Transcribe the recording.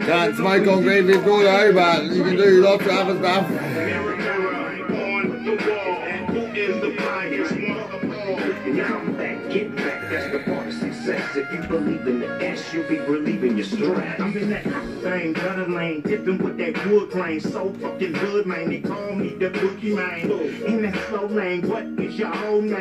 Can't smoke on Greenfield Road, though, but you can do lots of other stuff. If you believe in the S, you'll be relieving your stress. I'm in that hot thing, gutter lane, dipping with that wood grain. So fucking good, man. They call me the bookie man. In that slow lane, what is your whole name?